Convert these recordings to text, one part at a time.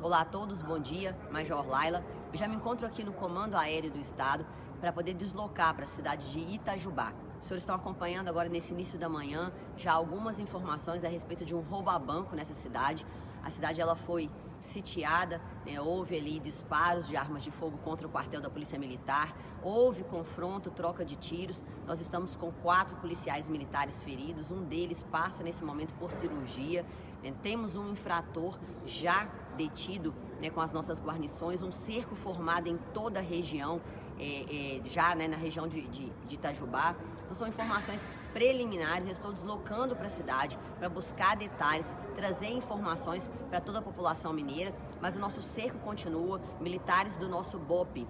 Olá a todos, bom dia. Major Laila. Eu já me encontro aqui no Comando Aéreo do Estado para poder deslocar para a cidade de Itajubá. Os senhores estão acompanhando agora nesse início da manhã já algumas informações a respeito de um roubo a banco nessa cidade. A cidade ela foi sitiada, né, houve ali disparos de armas de fogo contra o quartel da Polícia Militar, houve confronto, troca de tiros. Nós estamos com quatro policiais militares feridos, um deles passa nesse momento por cirurgia. Né, temos um infrator já detido né, com as nossas guarnições, um cerco formado em toda a região, é, é, já né, na região de, de, de Itajubá. Então são informações preliminares, eu estou deslocando para a cidade para buscar detalhes, trazer informações para toda a população mineira, mas o nosso cerco continua, militares do nosso BOP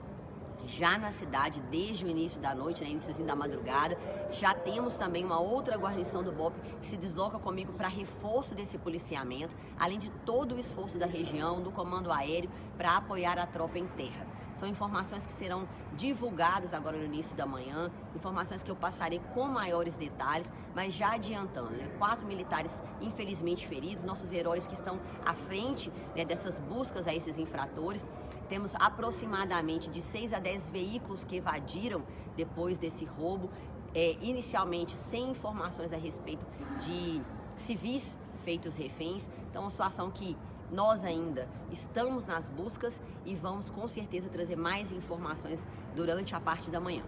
já na cidade desde o início da noite, né, início da madrugada. Já temos também uma outra guarnição do BOP que se desloca comigo para reforço desse policiamento, além de todo o esforço da região, do comando aéreo, para apoiar a tropa em terra. São informações que serão divulgadas agora no início da manhã, informações que eu passarei com maiores detalhes, mas já adiantando, né? quatro militares infelizmente feridos, nossos heróis que estão à frente né, dessas buscas a esses infratores. Temos aproximadamente de 6 a 10 veículos que evadiram depois desse roubo, é, inicialmente sem informações a respeito de civis feitos reféns. Então, uma situação que nós ainda estamos nas buscas e vamos com certeza trazer mais informações durante a parte da manhã.